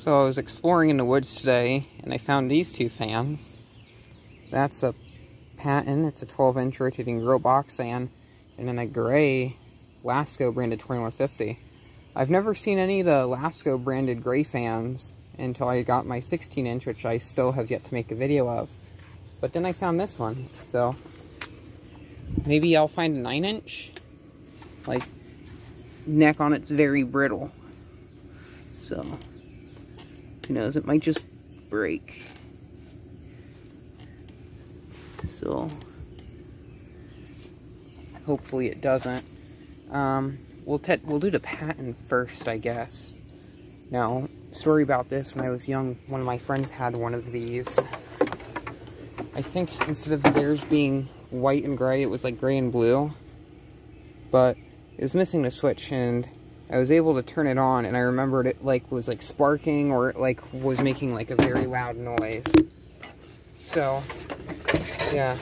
So I was exploring in the woods today, and I found these two fans. That's a Patton, it's a 12-inch rotating grill box fan, and then a gray Lasko branded 2150. I've never seen any of the Lasko branded gray fans until I got my 16-inch, which I still have yet to make a video of. But then I found this one, so maybe I'll find a 9-inch. Like, neck on it's very brittle. So, who knows, it might just break. So, hopefully it doesn't. Um, we'll, we'll do the Patton first, I guess. Now, story about this, when I was young, one of my friends had one of these. I think instead of theirs being white and gray, it was like gray and blue. But it was missing the switch, and I was able to turn it on, and I remembered it like was like sparking or like was making like a very loud noise. So, yeah,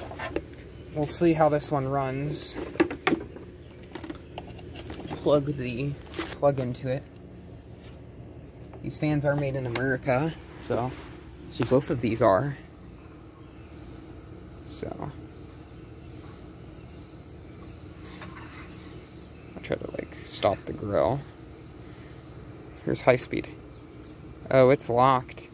we'll see how this one runs. Plug the plug into it. These fans are made in America, so so both of these are. So I'll try to like stop the grill. Here's high speed. Oh, it's locked.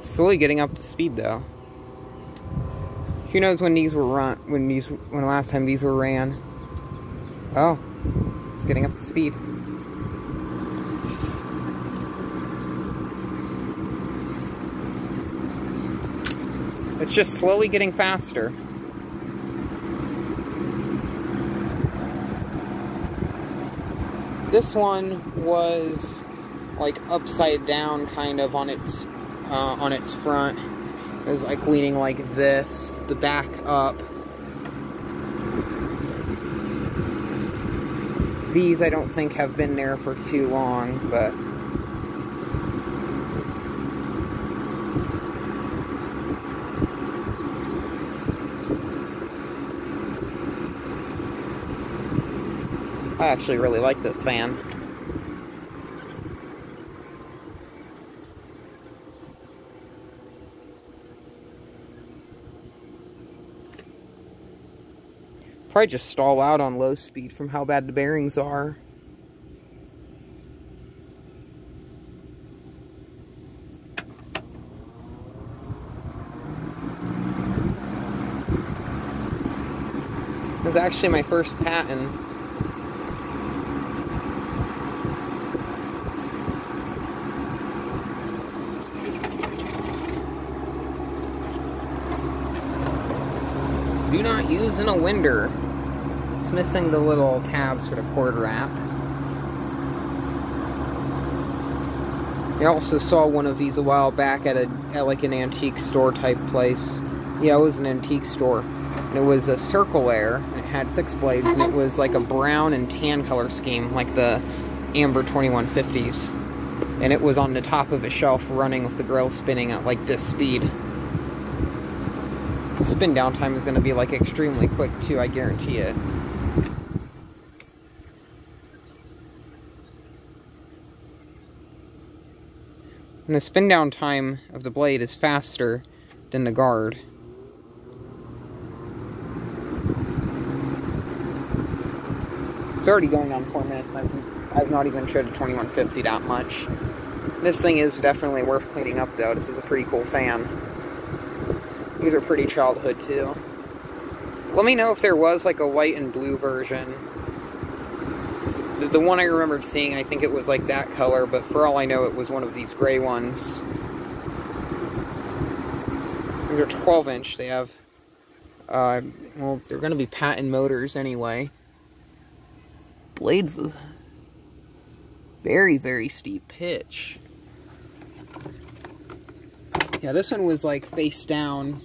slowly getting up to speed though. Who knows when these were run when these when the last time these were ran. Oh, it's getting up to speed. It's just slowly getting faster. This one was like upside down kind of on its uh, on its front. Was like leaning like this, the back up. These I don't think have been there for too long, but I actually really like this fan. Probably just stall out on low speed from how bad the bearings are. It was actually my first Patton. Not use in a winder. It's missing the little tabs for the cord wrap. I also saw one of these a while back at a at like an antique store type place. Yeah, it was an antique store. And it was a circle air. It had six blades and it was like a brown and tan color scheme like the Amber 2150s. And it was on the top of a shelf running with the grill spinning at like this speed spin down time is going to be like extremely quick too, I guarantee it. And the spin down time of the blade is faster than the guard. It's already going on four minutes, I've, I've not even showed the 2150 that much. This thing is definitely worth cleaning up though, this is a pretty cool fan. These are pretty childhood too. Let me know if there was like a white and blue version. The, one I remembered seeing, I think it was like that color, but for all I know, it was one of these gray ones. These are 12 inch. They have, uh, well, they're going to be Patton motors anyway. Blades, very, very steep pitch. Yeah, this one was like face down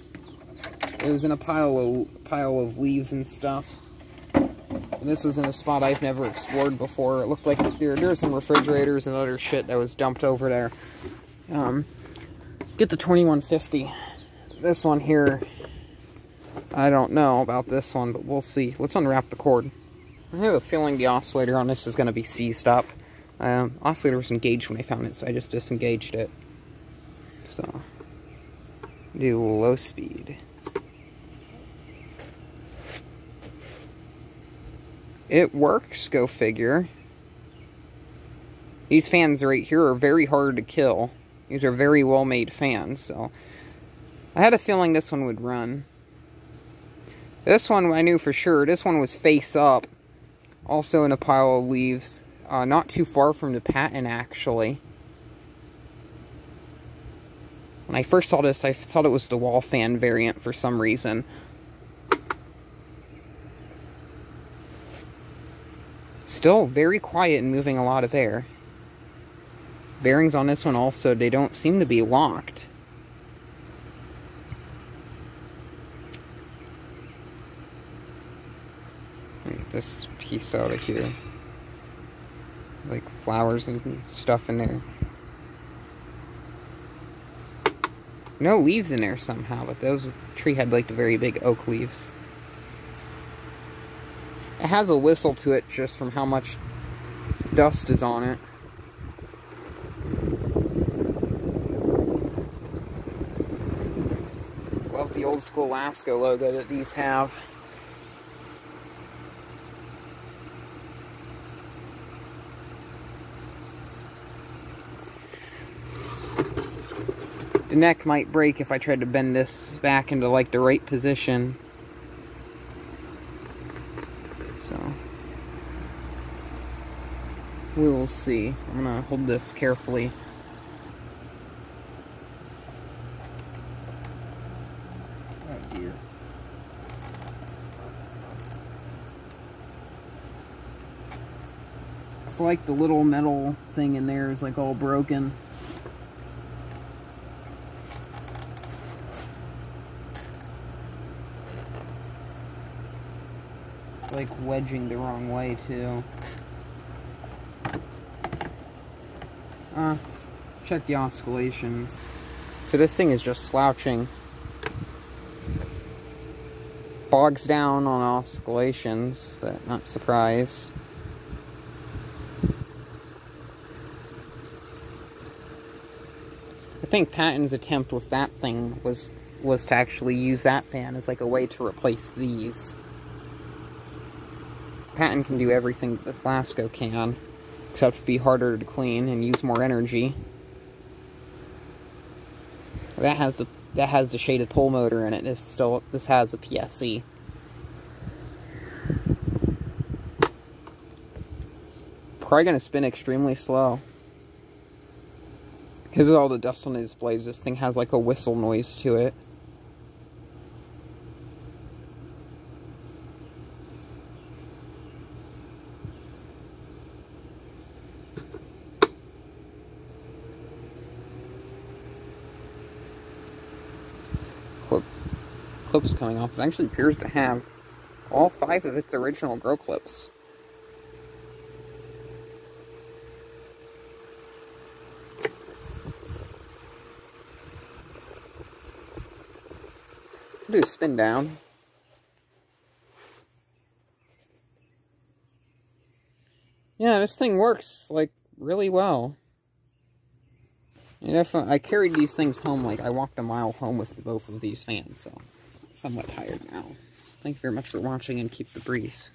it was in a pile of pile of leaves and stuff. This was in a spot I've never explored before. It looked like there, there were some refrigerators and other shit that was dumped over there. Um, get the 2150. This one here, I don't know about this one, but we'll see. Let's unwrap the cord. I have a feeling the oscillator on this is going to be seized up. Um, oscillator was engaged when I found it, so I just disengaged it. So, do low speed. It works, go figure. These fans right here are very hard to kill. These are very well-made fans, so... I had a feeling this one would run. This one I knew for sure. This one was face up. Also in a pile of leaves. Uh, not too far from the Patton, actually. When I first saw this, I thought it was the wall fan variant for some reason. Still very quiet and moving a lot of air. Bearings on this one also, they don't seem to be locked. This piece out of here. Like flowers and stuff in there. No leaves in there somehow, but those tree had like the very big oak leaves. It has a whistle to it just from how much dust is on it. Love the old school Lasko logo that these have. The neck might break if I tried to bend this back into like the right position. We will see. I'm gonna hold this carefully. Oh dear. It's like the little metal thing in there is like all broken. It's like wedging the wrong way too. Uh, check the oscillations. So this thing is just slouching. Bogs down on oscillations, but not surprised. I think Patton's attempt with that thing was was to actually use that fan as like a way to replace these. Patton can do everything that this Lasko can except to be harder to clean and use more energy. That has the that has the shaded pole motor in it. This still this has a PSC. Probably gonna spin extremely slow. Because of all the dust on the displays, this thing has like a whistle noise to it. Clips coming off. It actually appears to have all five of its original grow clips. do a spin down. Yeah, this thing works, like, really well. And if I carried these things home, like I walked a mile home with both of these fans, so somewhat tired now. Thank you very much for watching and keep the breeze.